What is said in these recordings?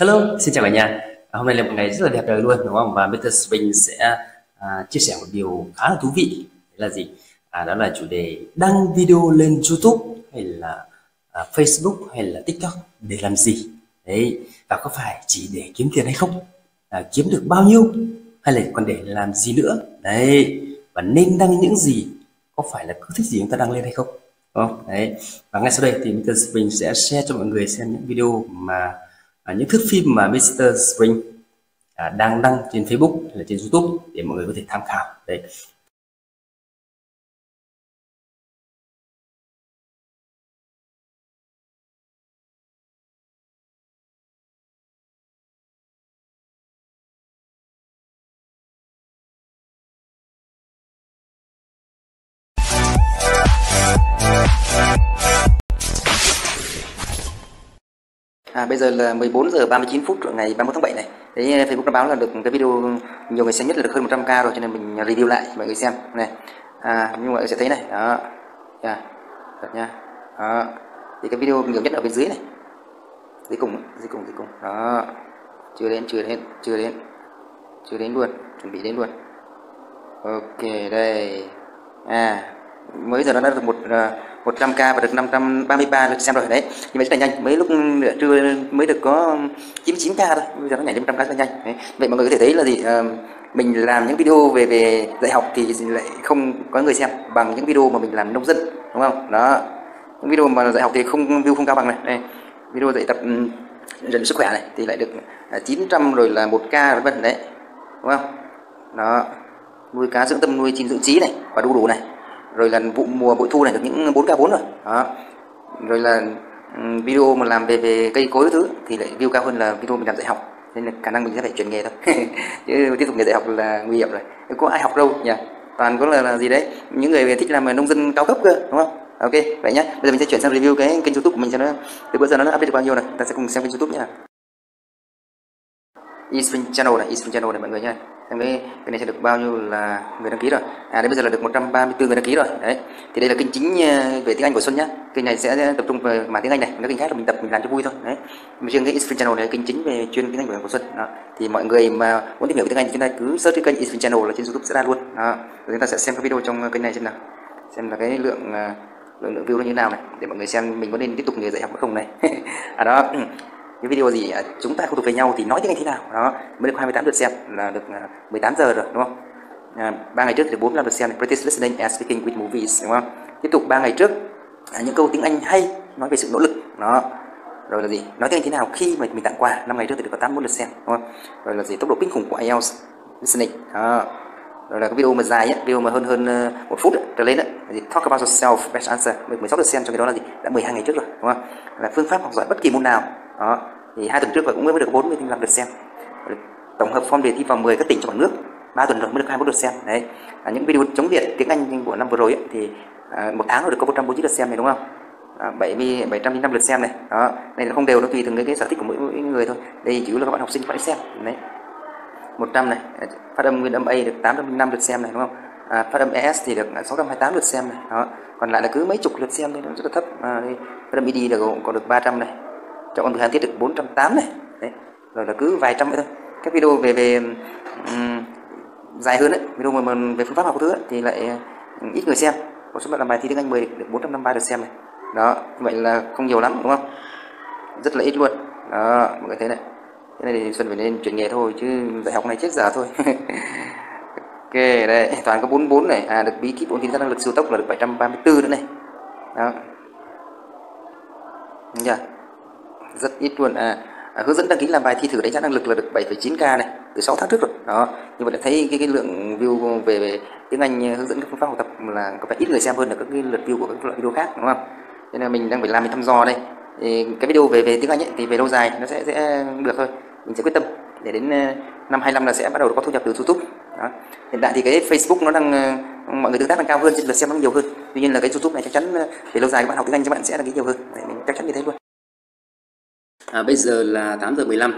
Hello, xin chào cả nhà. À, hôm nay là một ngày rất là đẹp trời luôn đúng không? Và Mr. Spring sẽ à, chia sẻ một điều khá là thú vị. Đấy là gì? À, đó là chủ đề đăng video lên YouTube hay là à, Facebook hay là TikTok để làm gì? Đấy, và có phải chỉ để kiếm tiền hay không? À, kiếm được bao nhiêu hay là còn để làm gì nữa? Đấy, và nên đăng những gì? Có phải là cứ thích gì chúng ta đăng lên hay không? Đúng không? Đấy. Và ngay sau đây thì Mr. Spring sẽ share cho mọi người xem những video mà à, những thước phim mà Mr. Spring à, đang đăng trên Facebook hay là trên YouTube để mọi người có thể tham khảo đấy À, bây giờ là 14 giờ 39 phút ngày 31 tháng 7 này. Đấy, Facebook đã báo là được cái video nhiều người xem nhất là được hơn 100k rồi cho nên mình review lại mọi người xem này. À, nhưng mọi người sẽ thấy này, đó. Yeah. Thật nha. Đó. Thì cái video nhiều nhất ở bên dưới này. Dưới cùng, dưới cùng, dưới cùng. Đó. Chưa đến, chưa đến, chưa đến. Chưa đến luôn, chuẩn bị đến luôn. Ok, đây. À, mới giờ nó đã được một à, uh, 100k và được 533 lượt xem rồi đấy. Nhưng mà rất là nhanh. Mấy lúc nửa trưa mới được có 99k thôi. Bây giờ nó nhảy lên 100k rất là nhanh đấy. vậy mọi người có thể thấy là gì uh, mình làm những video về về dạy học thì lại không có người xem bằng những video mà mình làm nông dân đúng không? Đó. Những video mà dạy học thì không view không cao bằng này đây. Video dạy tập um, rèn sức khỏe này thì lại được à, 900 rồi là 1k vân vân đấy. Đúng không? Đó. Nuôi cá dưỡng tâm nuôi chim dưỡng trí này và đu đủ này rồi là vụ mùa bội thu này được những 4k4 rồi. Đó. Rồi là ừ, video mà làm về về cây cối thứ thì lại view cao hơn là video mình làm dạy học. Nên là khả năng mình sẽ phải chuyển nghề thôi. Chứ tiếp tục nghề dạy học là nguy hiểm rồi. Có ai học đâu nhỉ? Toàn có là, là gì đấy? Những người thích làm nông dân cao cấp cơ đúng không? Ok vậy nhé bây giờ mình sẽ chuyển sang review cái kênh youtube của mình cho nó từ bữa giờ nó update được bao nhiêu này ta sẽ cùng xem kênh youtube nhé eSpring channel này eSpring channel này mọi người nhé. Xem cái cái này sẽ được bao nhiêu là người đăng ký rồi? À đến bây giờ là được 134 người đăng ký rồi. Đấy. Thì đây là kênh chính ờ, về tiếng Anh của Xuân nhá. Kênh này sẽ tập trung về mảng tiếng Anh này Các kênh khác là mình tập mình làm cho vui thôi. Đấy. Mà riêng cái eSpring channel này là kênh chính về chuyên tiếng Anh của, của Xuân. Đó. thì mọi người mà muốn tìm hiểu tiếng Anh thì chúng ta cứ search cái kênh eSpring channel là trên YouTube sẽ ra luôn. Đó. Rồi chúng ta sẽ xem các video trong ờ, kênh này xem nào. Xem là cái lượng ờ, lượng lượng view nó như thế nào này để mọi người xem mình có nên tiếp tục nghề dạy học hay không này. À đó. Ừ những video gì à, chúng ta không thuộc về nhau thì nói tiếng Anh thế nào. Đó mới được 28 lượt xem là được à, 18 giờ rồi đúng không? À, ba ngày trước thì được 45 lượt xem practice listening and speaking with movies đúng không? Tiếp tục ba ngày trước à, những câu tiếng Anh hay nói về sự nỗ lực. Đó rồi là gì? Nói tiếng Anh thế nào khi mà mình tặng quà? Năm ngày trước thì được có 81 lượt xem đúng không? Rồi là gì? Tốc độ kinh khủng của IELTS listening. Đó rồi là cái video mà dài ấy, video mà hơn hơn ờ, một phút trở lên đấy gì? Talk about yourself best answer. 16 lượt xem cho cái đó là gì? Đã 12 ngày trước rồi đúng không? Là phương pháp học giỏi bất kỳ môn nào đó thì hai tuần trước và cũng mới được 45 lượt xem. Tổng hợp form đề thi vào 10 các tỉnh trong cả nước 3 tuần rồi mới được 21 lượt xem. Đấy à, những video chống việt tiếng Anh của năm vừa rồi ấy, thì à, một tháng rồi được có 149 lượt xem này đúng không? À, 70 705 lượt xem này. Đó này là không đều nó tùy từng cái, cái sở thích của mỗi, mỗi người thôi. Đây chủ yếu là các bạn học sinh phải xem đấy. 100 này phát âm nguyên âm A được 805 lượt xem này đúng không? À, phát âm ES thì được 628 lượt xem này. Đó còn lại là cứ mấy chục lượt xem thì nó rất là thấp. À, phát âm ID được có được 300 này cho con từ Hàn Tiết được 408 này. Đấy rồi là cứ vài trăm vậy thôi. Các video về về um, dài hơn đấy video mà, mà về phương pháp học thứ ấy, thì lại um, ít người xem. Có số bạn làm bài thi tiếng Anh 10 được 453 lượt xem này. Đó vậy là không nhiều lắm đúng không? Rất là ít luôn. Đó mọi người thấy này. Cái này thì Xuân phải nên chuyển nghề thôi chứ dạy học này chết giả thôi. Ok đây toàn có 44 này. À được bí kíp ôn thi năng lực siêu tốc là được 734 nữa này. Đó. Đúng chưa? Rất ít luôn. À, à hướng dẫn đăng ký làm bài thi thử đánh giá năng lực là được 7,9k này từ 6 tháng trước rồi. Đó như vậy là thấy cái, cái lượng view về, về tiếng Anh à, hướng dẫn các phương pháp học tập là có vẻ ít người xem hơn là các cái lượt view của các loại video khác đúng không? Nên là mình đang phải làm mình thăm dò đây. Thì cái video về về tiếng Anh ấy, thì về lâu dài nó sẽ sẽ được thôi. Mình sẽ quyết tâm để đến à, năm 25 là sẽ bắt đầu có thu nhập từ YouTube. Đó. hiện tại thì cái Facebook nó đang à, mọi người tương tác đang cao hơn lượt xem nó nhiều hơn. Tuy nhiên là cái YouTube này chắc chắn về lâu dài các bạn học tiếng Anh các bạn sẽ đăng ký nhiều hơn. Đấy, mình chắc chắn như thế luôn. À, bây giờ là 8 giờ 15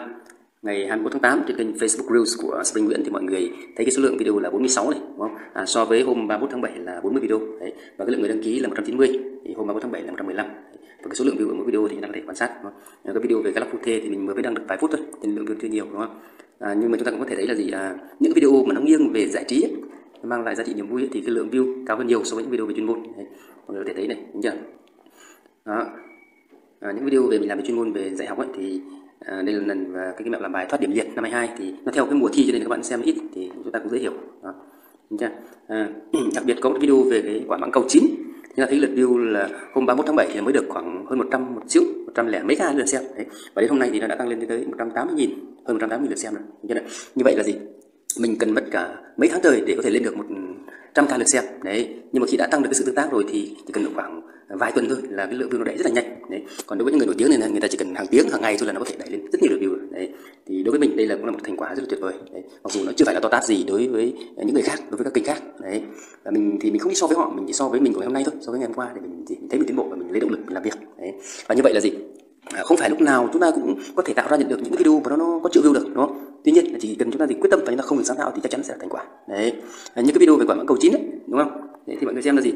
ngày 21 tháng 8 trên kênh Facebook Reels của Spring Nguyễn thì mọi người thấy cái số lượng video là 46 này đúng không? À, so với hôm 31 tháng 7 là 40 video đấy và cái lượng người đăng ký là 190 thì hôm 31 tháng 7 là 115 và cái số lượng view của mỗi video thì chúng ta có thể quan sát đúng không? cái video về các lắp phu thê thì mình mới đăng được vài phút thôi thì lượng view chưa nhiều đúng không à, nhưng mà chúng ta cũng có thể thấy là gì à, những video mà nó nghiêng về giải trí ấy, mang lại giá trị niềm vui ấy, thì cái lượng view cao hơn nhiều so với những video về chuyên môn đấy. mọi người có thể thấy này đúng chưa đó à, những video về mình làm về chuyên môn về dạy học ấy thì à, đây là lần và cái, cái mẹo làm bài thoát điểm liệt năm 22 thì nó theo cái mùa thi cho nên các bạn xem ít thì chúng ta cũng dễ hiểu. Đó. Đúng chưa? À, đặc biệt có một video về cái quả mãng cầu chín. Nhưng ta thấy lượt view là hôm 31 tháng 7 thì mới được khoảng hơn 100 một xíu 100 lẻ mấy ngàn lượt xem. Đấy. Và đến hôm nay thì nó đã tăng lên tới 180 nghìn hơn 180 lượt xem rồi. Như, như vậy là gì? Mình cần mất cả mấy tháng trời để có thể lên được một trăm k lượt xem. Đấy. Nhưng mà khi đã tăng được cái sự tương tác rồi thì chỉ cần được khoảng vài tuần thôi là cái lượng view nó đẩy rất là nhanh. Đấy. Còn đối với những người nổi tiếng này người ta chỉ cần hàng tiếng hàng ngày thôi là nó có thể đẩy lên rất nhiều lượt view đấy. Thì đối với mình đây là cũng là một thành quả rất là tuyệt vời. Đấy. mặc dù nó chưa phải là to tát gì đối với những người khác đối với các kênh khác. Đấy. Và mình thì mình không đi so với họ mình chỉ so với mình của ngày hôm nay thôi so với ngày hôm qua để mình, thì mình thấy mình tiến bộ và mình lấy động lực mình làm việc. Đấy. Và như vậy là gì? À, không phải lúc nào chúng ta cũng có thể tạo ra nhận được những video mà nó, nó có triệu view được đúng không? Tuy nhiên là chỉ cần chúng ta gì quyết tâm và chúng ta không ngừng sáng tạo thì chắc chắn sẽ là thành quả. Đấy. À, những cái video về quả mãng cầu chín đấy đúng không? Đấy, thì mọi người xem là gì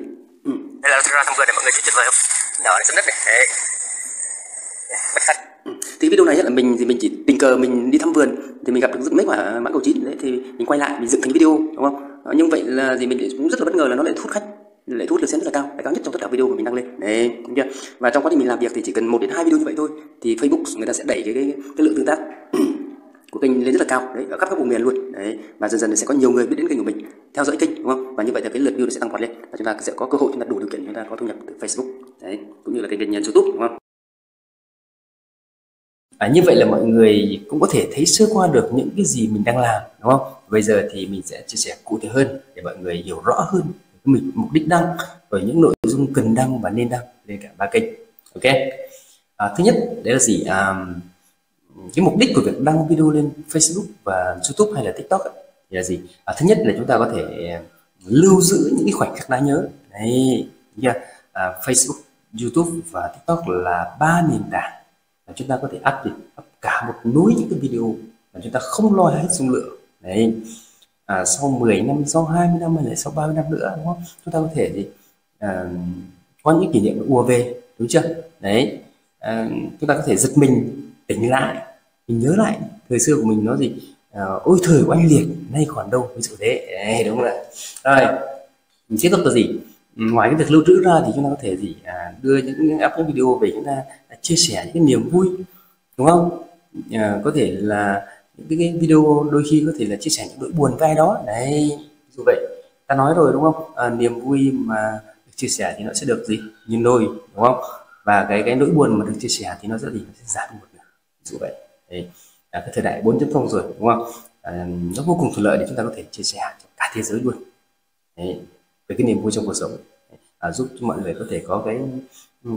đây là ra thăm vườn để mọi người thấy tuyệt vời không? Đó sân đất này. Đấy. Bất khách ừ. thì video này là mình thì mình chỉ tình cờ mình đi thăm vườn thì mình gặp được mấy quả mãng cầu chín đấy thì mình quay lại mình dựng thành video đúng không? À, nhưng vậy là gì mình cũng rất là bất ngờ là nó lại thu hút khách lại thu hút được xem rất là cao lại cao nhất trong tất cả video mà mình đăng lên. Đấy đúng chưa? Và trong quá trình mình làm việc thì chỉ cần một đến hai video như vậy thôi thì Facebook người ta sẽ đẩy cái cái, cái lượng tương tác của kênh lên rất là cao đấy ở khắp các vùng miền luôn đấy và dần dần sẽ có nhiều người biết đến kênh của mình theo dõi kênh đúng không và như vậy thì cái lượt view nó sẽ tăng vọt lên và chúng ta sẽ có cơ hội chúng ta đủ điều kiện chúng ta có thu nhập từ Facebook đấy cũng như là cái kênh kênh YouTube đúng không À, như vậy là mọi người cũng có thể thấy sơ qua được những cái gì mình đang làm đúng không? Bây giờ thì mình sẽ chia sẻ cụ thể hơn để mọi người hiểu rõ hơn mình mục đích đăng và những nội dung cần đăng và nên đăng lên cả ba kênh. Ok. À, thứ nhất đấy là gì? À, cái mục đích của việc đăng video lên Facebook và YouTube hay là TikTok ấy, thì là gì? À, thứ nhất là chúng ta có thể à, lưu giữ những cái khoảnh khắc đáng nhớ. Đấy, yeah. à, Facebook, YouTube và TikTok là ba nền tảng mà chúng ta có thể up được cả một núi những cái video mà chúng ta không lo hết dung lượng. Đấy. À, sau 10 năm, sau 20 năm hay là sau 30 năm nữa đúng không? Chúng ta có thể gì? À, có những kỷ niệm ùa về đúng chưa? Đấy. À, chúng ta có thể giật mình tỉnh lại mình nhớ lại thời xưa của mình nó gì Ờ, ôi thời của anh liệt nay còn đâu ví dụ thế Đấy, đúng không ạ? Rồi mình tiếp tục là gì? Ừ, ngoài cái việc lưu trữ ra thì chúng ta có thể gì? À, đưa những up những video về chúng ta chia sẻ những cái niềm vui đúng không? À, có thể là những cái video đôi khi có thể là chia sẻ những nỗi buồn vai đó đấy dù vậy ta nói rồi đúng không? À, niềm vui mà được chia sẻ thì nó sẽ được gì? Nhìn đôi đúng không? Và cái cái nỗi buồn mà được chia sẻ thì nó sẽ gì? Nó sẽ giảm một nửa dù vậy Đấy, à, cái thời đại 4.0 rồi đúng không? À, nó vô cùng thuận lợi để chúng ta có thể chia sẻ cho cả thế giới luôn. Đấy, về cái niềm vui trong cuộc sống. À, giúp cho mọi người có thể có cái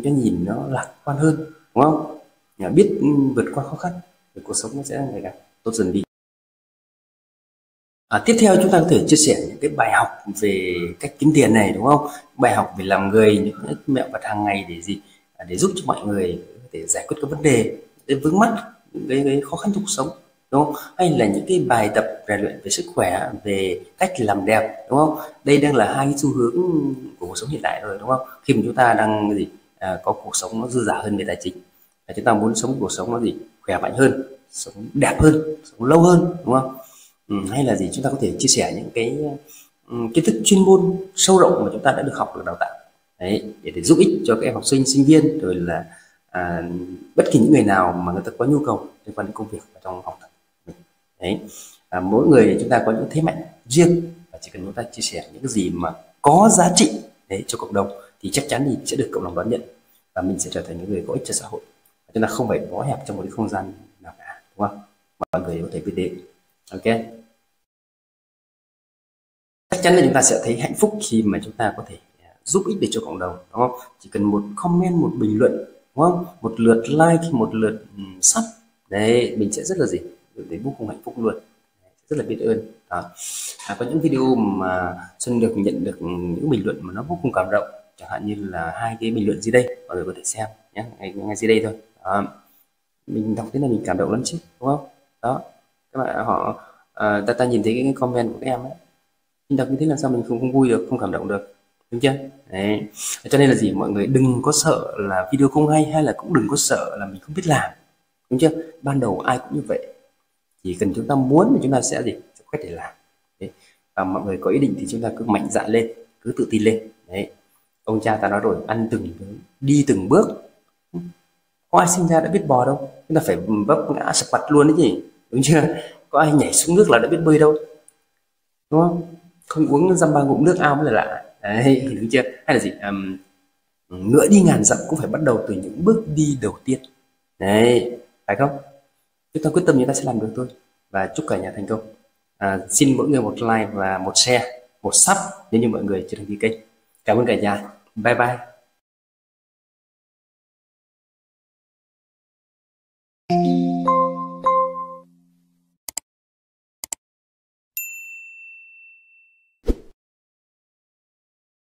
cái nhìn nó lạc quan hơn đúng không? À, biết vượt qua khó khăn thì cuộc sống nó sẽ ngày càng tốt dần đi. À, tiếp theo chúng ta có thể chia sẻ những cái bài học về cách kiếm tiền này đúng không? Bài học về làm người những mẹo vật hàng ngày để gì? À, để giúp cho mọi người có thể giải quyết các vấn đề, để vướng mắt cái, cái khó khăn trong cuộc sống đúng không? Hay là những cái bài tập rèn luyện về sức khỏe về cách làm đẹp đúng không? Đây đang là hai cái xu hướng của cuộc sống hiện đại rồi đúng không? Khi mà chúng ta đang gì à, có cuộc sống nó dư giả hơn về tài chính và chúng ta muốn sống cuộc sống nó gì khỏe mạnh hơn sống đẹp hơn sống lâu hơn đúng không? Ừ, hay là gì? Chúng ta có thể chia sẻ những cái um, kiến thức chuyên môn sâu rộng mà chúng ta đã được học được đào tạo. Đấy để, để giúp ích cho các em học sinh sinh viên rồi là à, bất kỳ những người nào mà người ta có nhu cầu liên quan đến công việc và trong học tập đấy. À, mỗi người chúng ta có những thế mạnh riêng và chỉ cần chúng ta chia sẻ những cái gì mà có giá trị đấy cho cộng đồng thì chắc chắn thì sẽ được cộng đồng đón nhận và mình sẽ trở thành những người có ích cho xã hội. Chúng ta không phải bó hẹp trong một cái không gian nào cả đúng không? Mọi người có thể biết đến. Ok. Chắc chắn là chúng ta sẽ thấy hạnh phúc khi mà chúng ta có thể à, giúp ích được cho cộng đồng đúng không? Chỉ cần một comment một bình luận đúng không? Một lượt like một lượt ừ, sub. Đấy mình sẽ rất là gì? Thấy vô cùng hạnh phúc luôn. Rất là biết ơn. Đó. À, có những video mà xuân được nhận được những bình luận mà nó vô cùng cảm động. Chẳng hạn như là hai cái bình luận dưới đây mọi người có thể xem nhé ngay, ngay dưới đây thôi. À, mình đọc thế này mình cảm động lắm chứ đúng không? Đó. Các bạn họ à, ta ta nhìn thấy cái comment của các em ấy. Mình đọc như thế làm sao mình không không vui được không cảm động được đúng chưa? Đấy. Cho nên là gì? Mọi người đừng có sợ là video không hay hay là cũng đừng có sợ là mình không biết làm. Đúng chưa? Ban đầu ai cũng như vậy. Chỉ cần chúng ta muốn thì chúng ta sẽ gì? Sẽ cách để làm. Đấy. và mọi người có ý định thì chúng ta cứ mạnh dạn lên, cứ tự tin lên. Đấy. Ông cha ta nói rồi, ăn từng đi từng bước. Có ai sinh ra đã biết bò đâu. Chúng ta phải vấp ngã sập mặt luôn đấy nhỉ? Đúng chưa? Có ai nhảy xuống nước là đã biết bơi đâu. Đúng không? Không uống dăm ba ngụm nước ao mới là lạ đấy đúng chưa hay là gì? Um, ngựa đi ngàn dặm cũng phải bắt đầu từ những bước đi đầu tiên. Đấy phải không? Chúng ta quyết tâm chúng ta sẽ làm được thôi. Và chúc cả nhà thành công. À, xin mỗi người một like và một share một sub nếu như mọi người chưa đăng ký kênh. Cảm ơn cả nhà. Bye bye.